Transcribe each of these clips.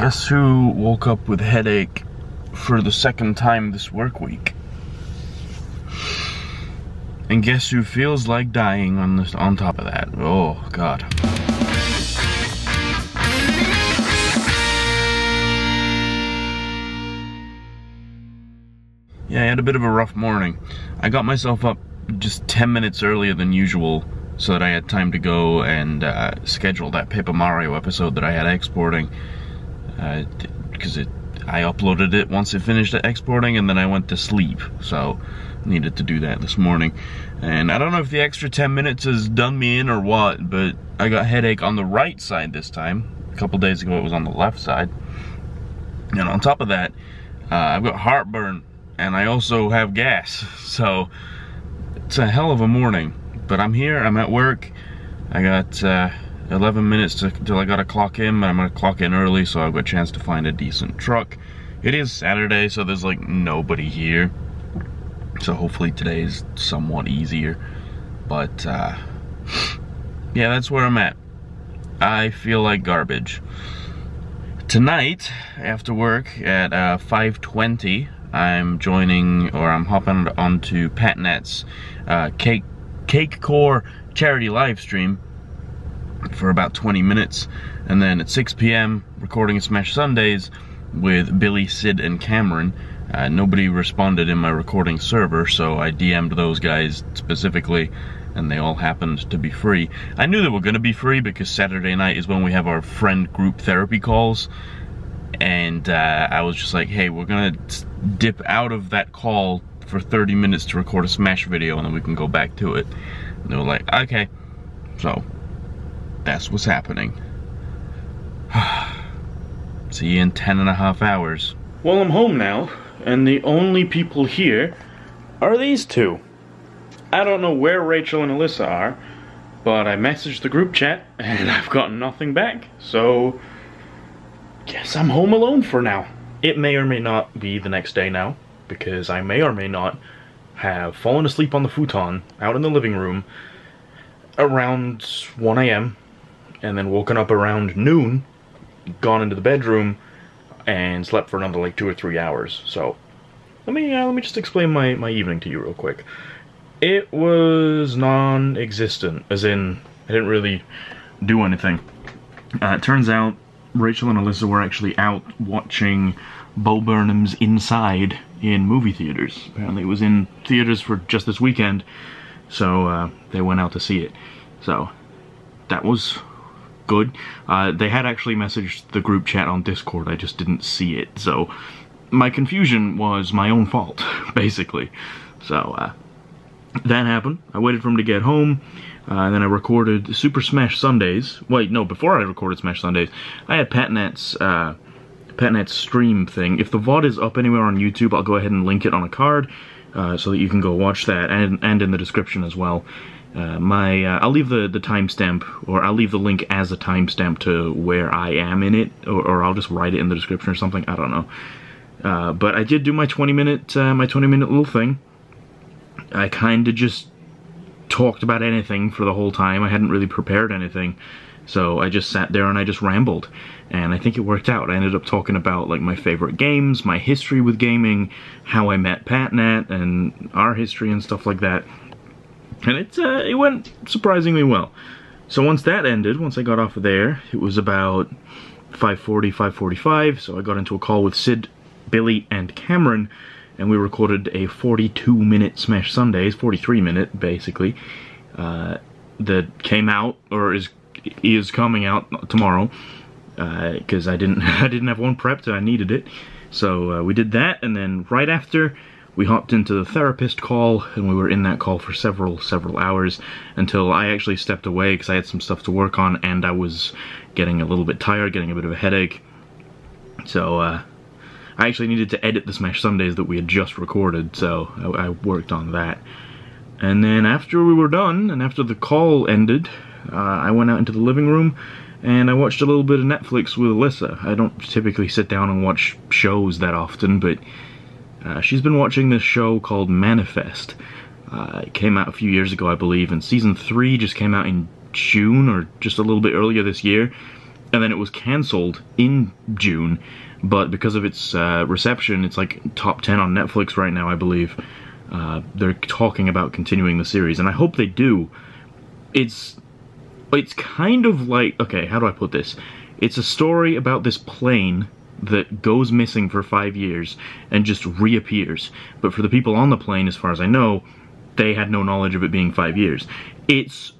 Guess who woke up with headache for the second time this work week? And guess who feels like dying on this on top of that? Oh god. Yeah, I had a bit of a rough morning. I got myself up just 10 minutes earlier than usual so that I had time to go and uh, schedule that Paper Mario episode that I had exporting. Because uh, it, I uploaded it once it finished exporting and then I went to sleep. So needed to do that this morning. And I don't know if the extra 10 minutes has done me in or what, but I got headache on the right side this time. A couple days ago it was on the left side. And on top of that, uh, I've got heartburn and I also have gas. So it's a hell of a morning. But I'm here, I'm at work. I got uh, 11 minutes to, till I gotta clock in, but I'm gonna clock in early so I've got a chance to find a decent truck. It is Saturday, so there's like nobody here. So hopefully today is somewhat easier. But uh, yeah, that's where I'm at. I feel like garbage. Tonight, after work at uh, 5.20, I'm joining, or I'm hopping onto PatNet's uh, Cake Cakecore charity live stream for about 20 minutes. And then at 6 p.m., recording a Smash Sundays with Billy, Sid, and Cameron. Uh, nobody responded in my recording server, so I DM'd those guys specifically, and they all happened to be free. I knew they were going to be free because Saturday night is when we have our friend group therapy calls, and uh, I was just like, hey, we're going to dip out of that call for 30 minutes to record a Smash video and then we can go back to it. And they were like, okay. So, that's what's happening. See you in 10 and a half hours. Well, I'm home now, and the only people here are these two. I don't know where Rachel and Alyssa are, but I messaged the group chat, and I've gotten nothing back, so... Guess I'm home alone for now. It may or may not be the next day now, because I may or may not have fallen asleep on the futon out in the living room around 1 a.m. and then woken up around noon, gone into the bedroom, and slept for another like two or three hours. So let me uh, let me just explain my my evening to you real quick. It was non-existent, as in I didn't really do anything. Uh, it turns out Rachel and Alyssa were actually out watching Bo Burnham's Inside in movie theaters. Apparently it was in theaters for just this weekend, so uh, they went out to see it. So that was good. Uh, they had actually messaged the group chat on Discord, I just didn't see it, so my confusion was my own fault, basically. So uh, that happened. I waited for him to get home. Uh, and then I recorded Super Smash Sundays. Wait, no, before I recorded Smash Sundays, I had PatNet's uh, PatNet stream thing. If the VOD is up anywhere on YouTube, I'll go ahead and link it on a card uh, so that you can go watch that, and, and in the description as well. Uh, my uh, I'll leave the, the timestamp, or I'll leave the link as a timestamp to where I am in it, or, or, I'll just write it in the description or something, I don't know. Uh, but I did do my 20 minute, uh, my 20 minute little thing. I kinda just talked about anything for the whole time. I hadn't really prepared anything. So I just sat there and I just rambled. And I think it worked out. I ended up talking about like my favorite games, my history with gaming, how I met PatNet, and our history and stuff like that. And it, uh, it went surprisingly well. So once that ended, once I got off of there, it was about 5.40, 5.45, so I got into a call with Sid, Billy, and Cameron, and we recorded a 42-minute Smash Sundays, 43-minute, basically, uh, that came out, or is is coming out tomorrow because uh, I didn't I didn't have one prepped and I needed it. So uh, we did that and then right after we hopped into the therapist call and we were in that call for several several hours until I actually stepped away because I had some stuff to work on and I was getting a little bit tired, getting a bit of a headache. So uh, I actually needed to edit the Smash Sundays that we had just recorded, so I, I worked on that. And then after we were done, and after the call ended, uh, I went out into the living room and I watched a little bit of Netflix with Alyssa. I don't typically sit down and watch shows that often, but uh, she's been watching this show called Manifest. Uh, it came out a few years ago, I believe, and season 3 just came out in June or just a little bit earlier this year. and then it was cancelled in June, but because of its uh, reception, it's like top 10 on Netflix right now, I believe. Uh, they're talking about continuing the series, and I hope they do. It's it's kind of like okay, how do I put this? It's a story about this plane that goes missing for five years and just reappears. But for the people on the plane, as far as I know, they had no knowledge of it being five years. It's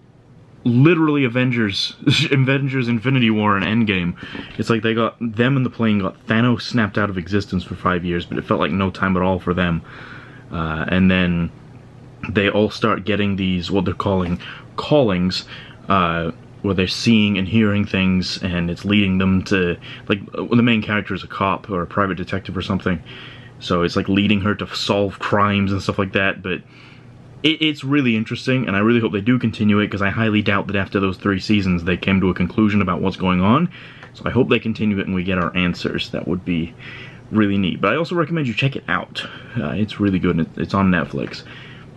literally Avengers, Avengers Infinity War and Endgame. It's like they got, them and the plane got Thanos snapped out of existence for five years, but it felt like no time at all for them. Uh, and then they all start getting these, what they're calling callings, uh, where they're seeing and hearing things and it's leading them to like the main character is a cop or a private detective or something. So it's like leading her to solve crimes and stuff like that but it, it's really interesting and i really hope they do continue it because i highly doubt that after those three seasons they came to a conclusion about what's going on. So i hope they continue it and we get our answers. That would be really neat. But i also recommend you check it out. Uh, it's really good and it's on netflix.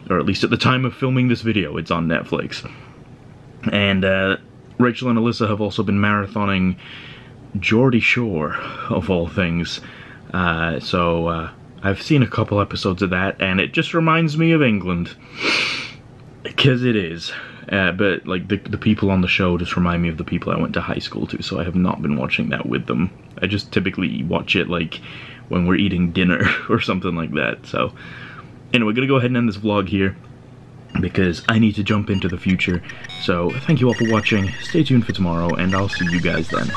Or at least at the time of filming this video it's on netflix. And uh, Rachel and Alyssa have also been marathoning Geordie Shore, of all things. Uh, so uh, I've seen a couple episodes of that, and it just reminds me of England. Because it is. Uh, but like the, the people on the show just remind me of the people I went to high school to, so I have not been watching that with them. I just typically watch it like when we're eating dinner or something like that. So anyway, gonna go ahead and end this vlog here because I need to jump into the future. So thank you all for watching, stay tuned for tomorrow, and I'll see you guys then.